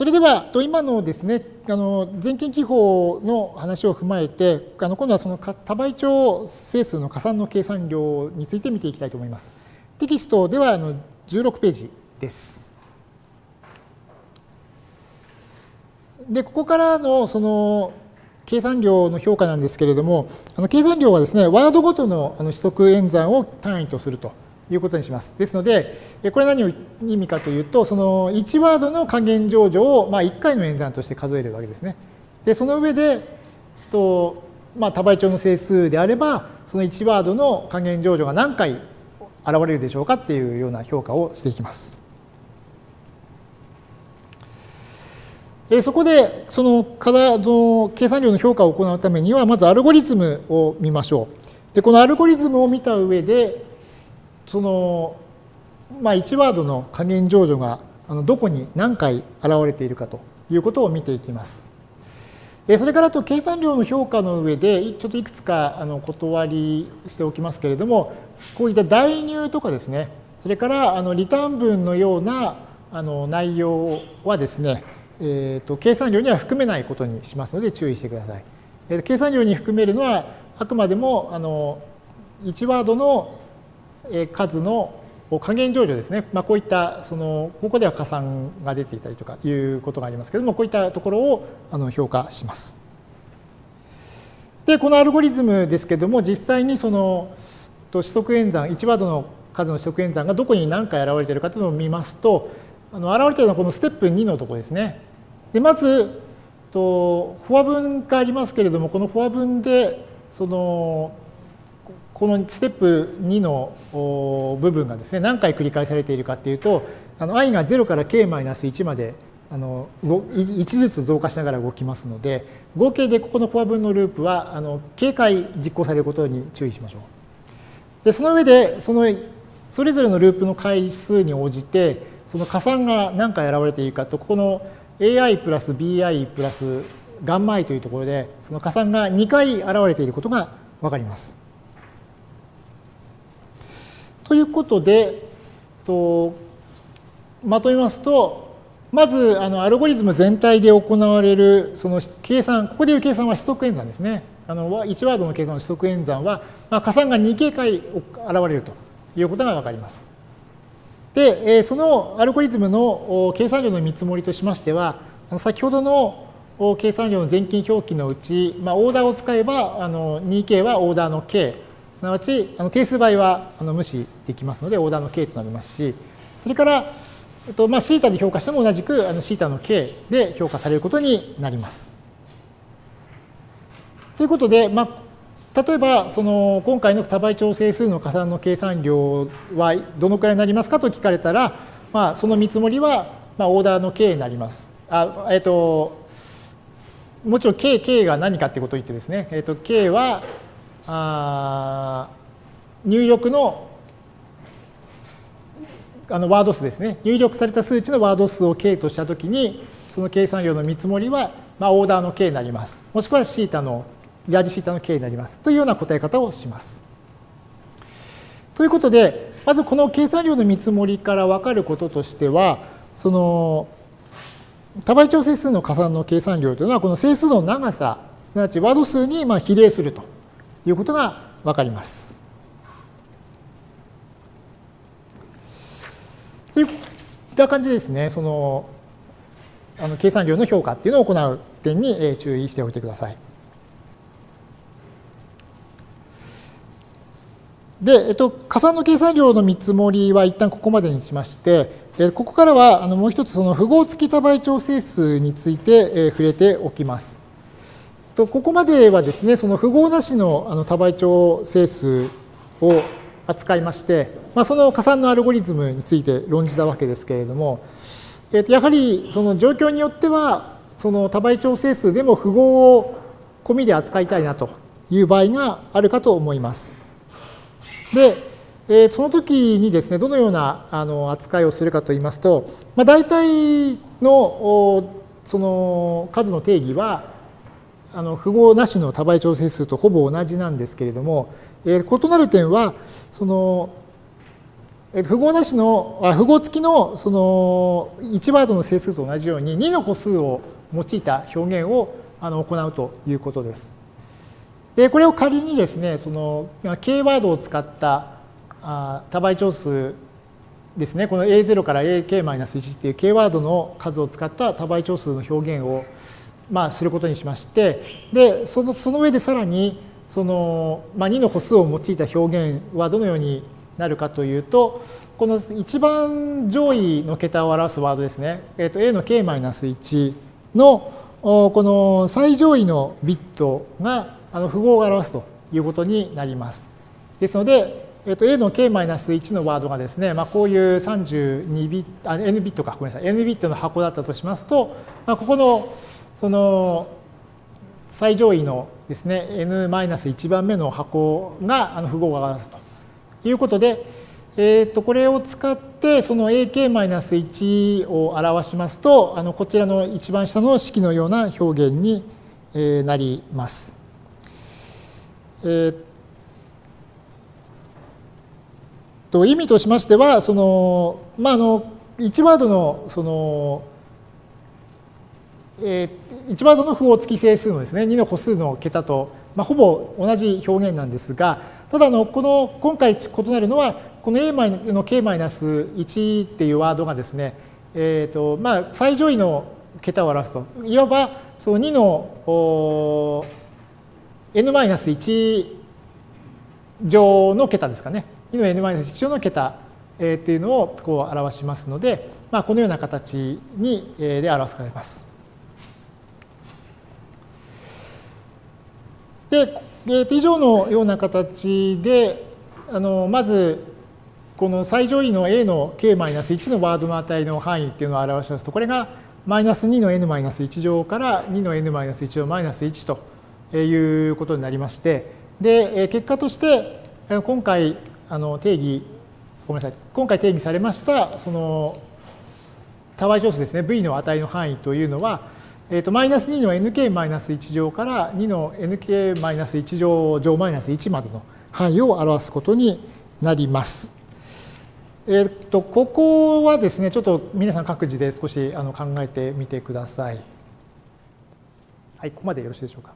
それでは、今のですね、あの全近記法の話を踏まえて、あの今度はその多倍長整数の加算の計算量について見ていきたいと思います。テキストではあの16ページです。で、ここからのその計算量の評価なんですけれども、あの計算量はですね、ワードごとのあの指則演算を単位とするということにします。ですので、これは何を意味かというと、その1ワードの加減乗除をまあ1回の演算として数えるわけですね。で、その上で、とまあ、多倍長の整数であれば、その1ワードの加減乗除が何回現れるでしょうかっていうような評価をしていきます。そこで、その課題の計算量の評価を行うためには、まずアルゴリズムを見ましょう。で、このアルゴリズムを見た上で、その、まあ、1ワードの加減乗除があのどこに何回現れているかということを見ていきます。それからと計算量の評価の上でちょっといくつかあの断りしておきますけれどもこういった代入とかですねそれからあのリターン文のようなあの内容はですね、えーと、計算量には含めないことにしますので注意してください。え計算量に含めるのはあくまでもあの1ワードの数の加減乗除ですね、まあ、こういったそのここでは加算が出ていたりとかいうことがありますけれどもこういったところをあの評価します。でこのアルゴリズムですけれども実際にその指則演算1ワードの数の指則演算がどこに何回現れているかというのを見ますとあの現れているのはこのステップ2のところですね。でまずとフォア文がありますけれどもこのフォア文でそのこのステップ2の部分がですね何回繰り返されているかっていうとあの i が0から k-1 まであの1ずつ増加しながら動きますので合計でここのフォア分のループはあの警戒実行されることに注意しましょう。でその上でそのそれぞれのループの回数に応じてその加算が何回現れているかとここの ai プラス bi プラスガンマ i というところでその加算が2回現れていることが分かります。ということで、とまとめますと、まずあのアルゴリズム全体で行われるその計算、ここでいう計算は指則演算ですね。あの1ワードの計算の指則演算は、まあ、加算が2形回現れるということが分かります。で、そのアルゴリズムの計算量の見積もりとしましては、先ほどの計算量の全近表記のうち、まあ、オーダーを使えばあの 2K はオーダーの K すなわちあの定数倍はあの無視できますのでオーダーの k となりますしそれからえっとまあ、θ で評価しても同じくあの θ の k で評価されることになります。ということで、まあ、例えばその今回の多倍調整数の加算の計算量はどのくらいになりますかと聞かれたら、まあ、その見積もりは、まあ、オーダーの k になります。あえっともちろん k、k が何かってことを言ってですね、えっと、k はあ入力のあのワード数ですね。入力された数値のワード数を k としたときにその計算量の見積もりは、まあ、オーダーの k になります。もしくはシータのラージシータの k になります。というような答え方をします。ということでまずこの計算量の見積もりから分かることとしてはその多倍調整数の加算の計算量というのはこの整数の長さすなわちワード数にま比例すると。いうことがわかります。といった感じですね、そのあの計算量の評価っていうのを行う点に注意しておいてください。で、えっと、加算の計算量の見積もりは一旦ここまでにしまして、ここからはもう一つその符号付き多倍調整数について触れておきます。とここまではですね、その符号なしのあの多倍長整数を扱いまして、まあ、その加算のアルゴリズムについて論じたわけですけれども、えー、とやはりその状況によっては、その多倍長整数でも符号を込みで扱いたいなという場合があるかと思います。で、えー、その時にですね、どのようなあの扱いをするかといいますと、まあ、大体のその数の定義は、あの符号なしの多倍調整数とほぼ同じなんですけれども、えー、異なる点はそのえ符号なしの、あ符号付きのその1ワードの整数と同じように2の歩数を用いた表現をあの行うということです。で、これを仮にですね、その K ワードを使ったあ多倍長数ですね、この A0 から AK-1 っていう K ワードの数を使った多倍長数の表現をまあすることにしまして、で、そのその上でさらにその、まあ、2の歩数を用いた表現はどのようになるかというと、この一番上位の桁を表すワードですね、えー、と A の K-1 のこの最上位のビットがあの符号を表すということになります。ですので、えっと、A の K-1 のワードがですね、まあ、こういう32ビット、あ、N ビットか、ごめんなさい、N ビットの箱だったとしますと、まあ、ここの、その、最上位のですね、N-1 番目の箱があの符号を表すということで、えー、とこれを使ってその AK-1 を表しますとあのこちらの一番下の式のような表現になります。えー、と意味としましてはその、まあ、あの1ワードのその、えー、1ワードの符号付き整数のですね2の歩数の桁と、まあ、ほぼ同じ表現なんですがただのこの今回異なるのはこの A の K-1 っていうワードがですね、えーとまあ、最上位の桁を表すといわばその2の N-1 乗の桁ですかね2の N-1 乗の桁、えー、っていうのをこう表しますので、まあ、このような形に、えー、で表されます。で、えー、と以上のような形であのまずこの最上位の a の k-1 のワードの値の範囲っていうのを表しますとこれがマイナス2の n-1 乗から2の n-1 乗マイナス1ということになりましてで結果として今回あの定義ごめんなさい今回定義されましたその多倍乗数ですね v の値の範囲というのはえーと、マイナス2の nk マイナス1乗から2の nk マイナス1乗乗マイナス1までの範囲を表すことになります。えっと、ここはですね、ちょっと皆さん各自で少しあの考えてみてください。はい、ここまでよろしいでしょうか？